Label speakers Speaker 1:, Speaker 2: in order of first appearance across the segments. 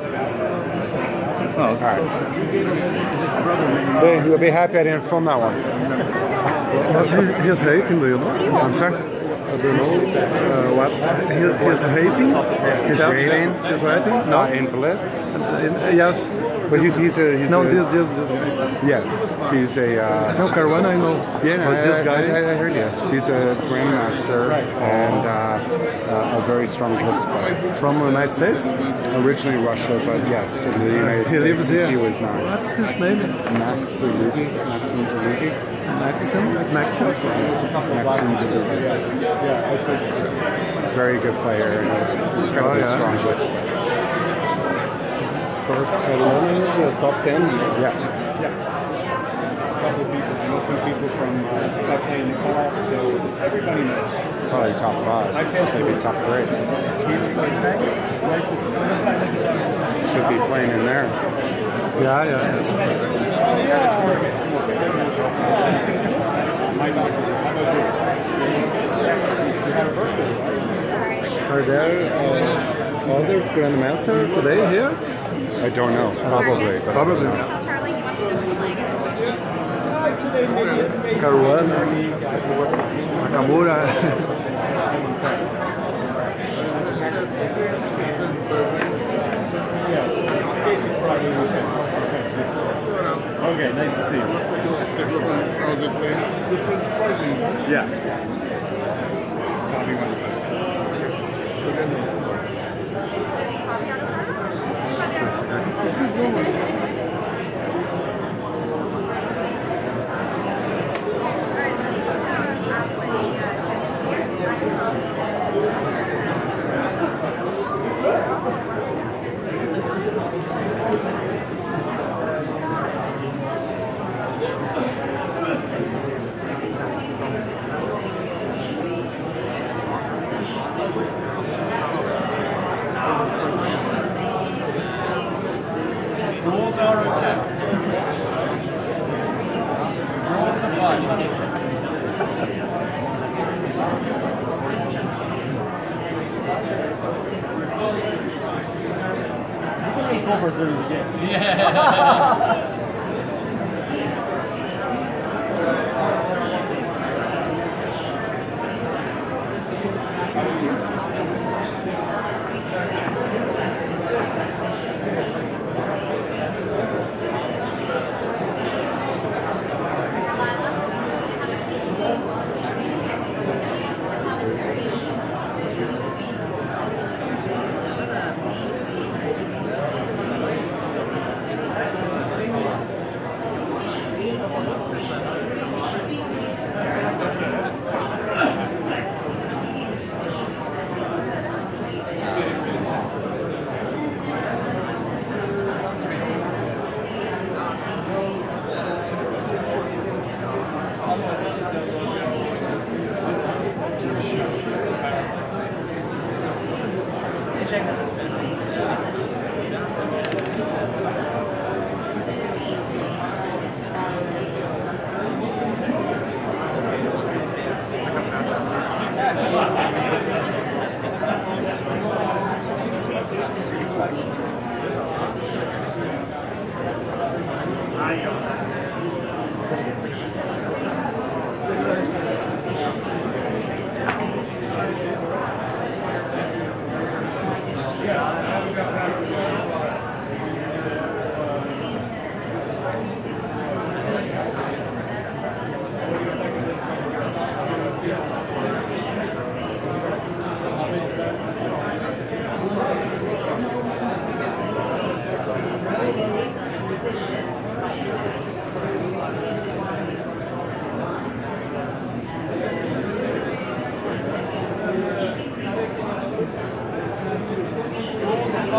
Speaker 1: Oh,
Speaker 2: All right. See, you'll be happy I didn't film that one.
Speaker 3: What he, he's hating, do you know?
Speaker 2: I'm sorry?
Speaker 3: I don't know uh, what he, he's hating.
Speaker 2: He's
Speaker 3: Just-
Speaker 2: rating?
Speaker 3: He's rating?
Speaker 2: No,
Speaker 3: No.
Speaker 2: in Blitz.
Speaker 3: In- yes.
Speaker 2: But he's he's a he's
Speaker 3: No,
Speaker 2: a,
Speaker 3: this this this guy.
Speaker 2: yeah he's a uh,
Speaker 3: No, Caruana, I know.
Speaker 2: yeah no,
Speaker 3: but
Speaker 2: I,
Speaker 3: this guy.
Speaker 2: I, I heard you. He's a grandmaster and uh, uh, a very strong Blitz player.
Speaker 3: from the United States.
Speaker 2: Originally Russia, but yes, in the United
Speaker 3: He
Speaker 2: States
Speaker 3: lives
Speaker 2: since
Speaker 3: there.
Speaker 2: he was nine.
Speaker 3: What's his name?
Speaker 2: Max Dlugy, Maxim Dlugy,
Speaker 3: Maxim. Maxim.
Speaker 2: Maxim Dlugy. Yeah, I think so, very good player and incredibly
Speaker 3: Oh, yeah.
Speaker 2: strong player.
Speaker 3: Because Caruana is uh, top ten.
Speaker 2: Yeah.
Speaker 1: couple people, I know some people from uh, Pepe and Nicole, so everybody knows.
Speaker 2: Probably top five. Maybe top three. Should be playing in there.
Speaker 3: Yeah, yeah. Are there uh, other grandmaster today here?
Speaker 2: I don't know. Probably. But I don't
Speaker 3: Probably.
Speaker 2: know.
Speaker 3: Caruana, Nakamura.
Speaker 1: Okay, nice to see you.
Speaker 4: How's it been? Has it?
Speaker 1: Yeah. Fabi went
Speaker 5: Rules are okay. Rules are fine.
Speaker 1: You can make over during the game.
Speaker 5: Yeah.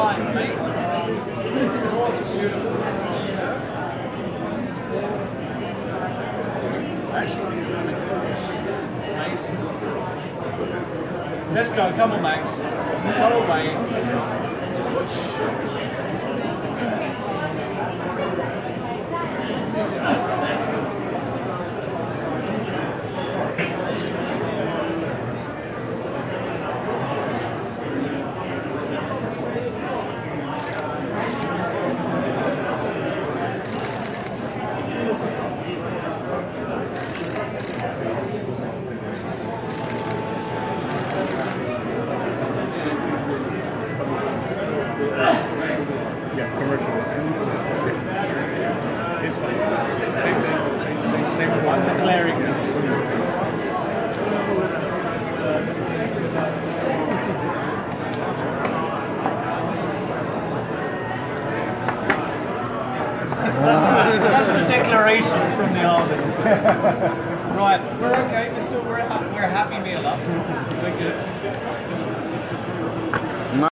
Speaker 5: mate. Rules are beautiful. It's amazing. Let's go. Come on, Max. Go away. declaring this. That's, the declaration from the arbiter. Right, we're okay. We're still we're, we're happy meal up. We're good.